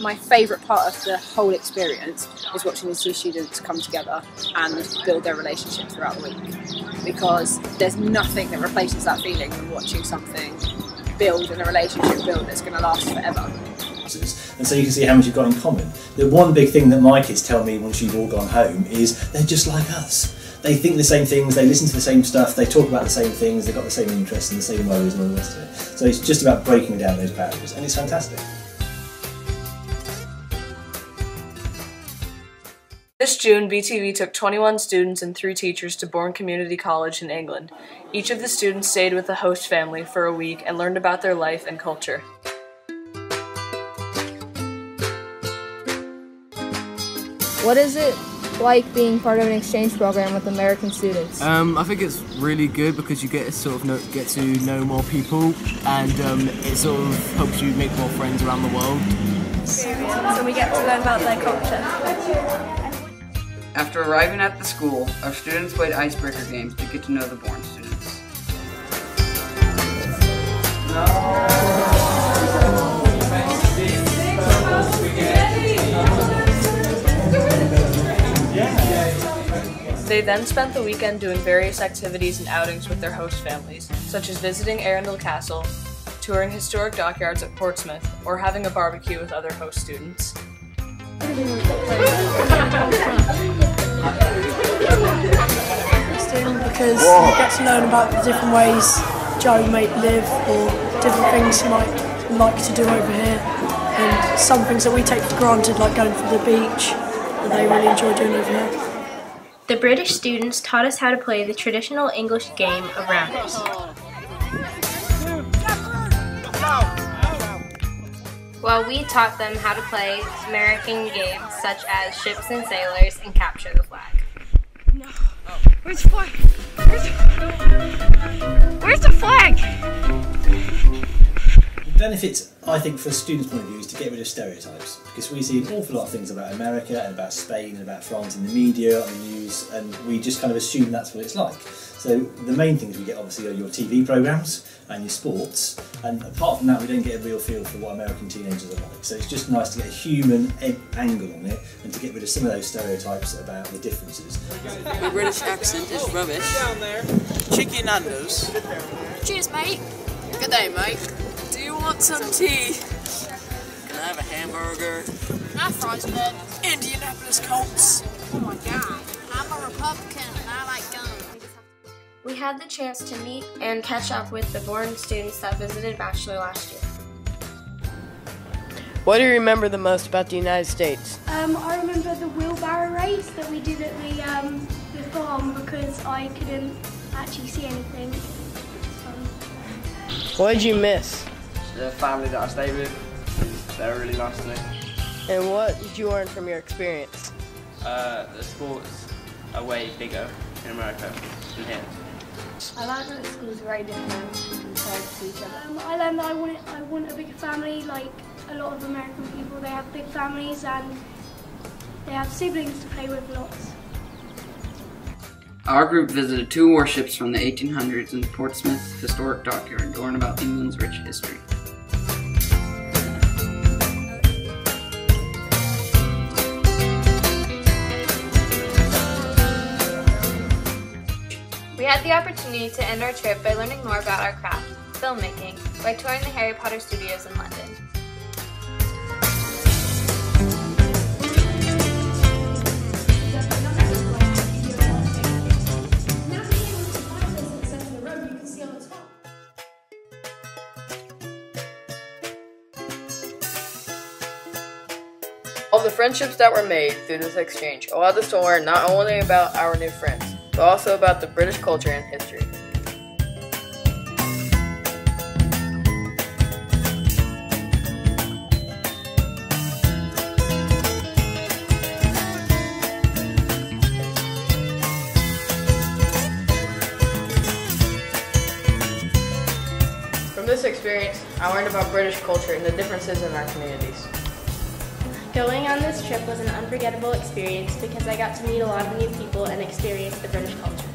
my favourite part of the whole experience is watching these two students come together and build their relationship throughout the week. Because there's nothing that replaces that feeling of watching something build and a relationship build that's going to last forever. And so you can see how much you've got in common. The one big thing that my kids tell me once you've all gone home is they're just like us. They think the same things, they listen to the same stuff, they talk about the same things, they've got the same interests and the same worries and all the rest of it. So it's just about breaking down those barriers, and it's fantastic. This June, BTV took 21 students and three teachers to Bourne Community College in England. Each of the students stayed with the host family for a week and learned about their life and culture. What is it like being part of an exchange program with American students? Um, I think it's really good because you get to sort of know, get to know more people, and um, it sort of helps you make more friends around the world. So we get to learn about their culture. After arriving at the school, our students played icebreaker games to get to know the Bourne students. They then spent the weekend doing various activities and outings with their host families, such as visiting Arundel Castle, touring historic dockyards at Portsmouth, or having a barbecue with other host students. Because you get to learn about the different ways Joe might live or different things he might like to do over here and some things that we take for granted like going to the beach that they really enjoy doing over here. The British students taught us how to play the traditional English game of rounders. While we taught them how to play American games such as Ships and Sailors and Capture the Flag. No. Where's the flag? Where's the, Where's the flag? The benefits, I think, for a student's point of view is to get rid of stereotypes because we see an awful lot of things about America and about Spain and about France in the media, on the news, and we just kind of assume that's what it's like. So the main things we get obviously are your TV programmes and your sports, and apart from that, we don't get a real feel for what American teenagers are like. So it's just nice to get a human angle on it and to get rid of some of those stereotypes about the differences. My British accent is rubbish. Down there. Chicken Nando's. Cheers, mate. Good day, mate. Do you want some tea? Can I have a hamburger? Can I fries, bud? Indianapolis Colts. Oh my god. I'm a Republican had the chance to meet and catch up with the Bourne students that visited Batchelor last year. What do you remember the most about the United States? Um, I remember the wheelbarrow race that we did at the, um, the farm because I couldn't actually see anything. What did you miss? The family that I stayed with, they were really nice to me. And what did you learn from your experience? Uh, the sports are way bigger in America than here. I learned that schools are very different compared to each other. Um, I learned that I want, I want a bigger family, like a lot of American people, they have big families and they have siblings to play with lots. Our group visited two warships from the 1800s in Portsmouth Historic Dockyard to learn about England's rich history. Had the opportunity to end our trip by learning more about our craft, filmmaking, by touring the Harry Potter studios in London. All the friendships that were made through this exchange allowed us to learn not only about our new friends, but also about the British culture and history. From this experience, I learned about British culture and the differences in our communities. Going on this trip was an unforgettable experience because I got to meet a lot of new people and experience the British culture.